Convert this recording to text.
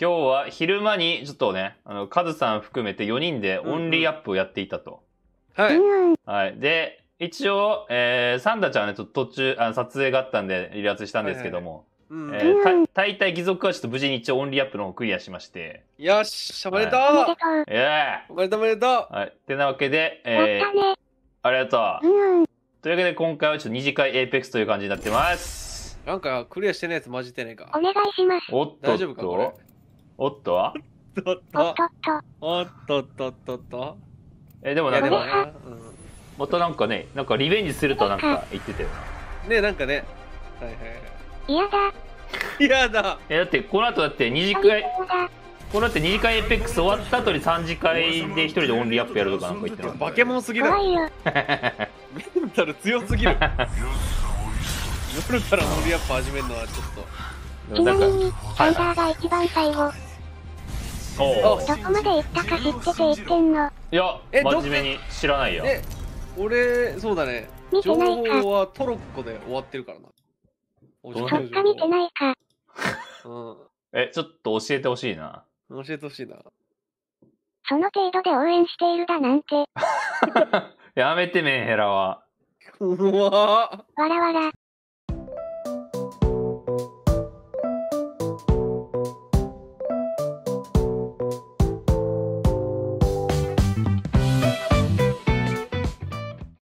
今日は昼間にちょっとね、あの、カズさん含めて4人で Only Up をやっていたと。はい。うんうん。はい。で、一応、えー、さんだーちゃんはね、ちょっと途中、あ撮影があったんで離脱したんですけども、うんえー、た大体義足はちょっと無事に一応 Only Up の方をクリアしまして、よし、おめでとうおめでとう。えおめでとうおめでとうー、はい。てなわけで、えー、たね。ありがとう。うんうん。というわけで今回はちょっと二次会 Apex という感じになってます。なんかクリアしてないやつマジでねえかお。願いします。おっとっ大丈夫かこれ？と。おっと？おっおっととっと。おっとっとっとっと。え、でもいなんか、やでもね、またなんかね、なんかリベンジするとなんか言ってたよな。うん、ねなんかね。はいはい嫌だ。はい。やだ。え、だってこの後だって二次最会。この後二次会エーペックス終わった後に三次会で一人でオンリーアップやるとかなんか言ってたバケモンすぎだろ。怖いよ。メンタル強すぎる。夜からノリアップ始めるのはちょっちなみに、サはいンダーが一番最後。どこまで行ったか知ってて言ってんの？いや、真面目に知らないと。よ。え、俺、そうだね。情見てないか。報はトロッコで終わってるからな。おそっか見てないか。うえ、ちょっと教えてほしいな。ん。教えてほしいな。その程度で応援しているだなんて。やめてメンヘラは。うわわらわら。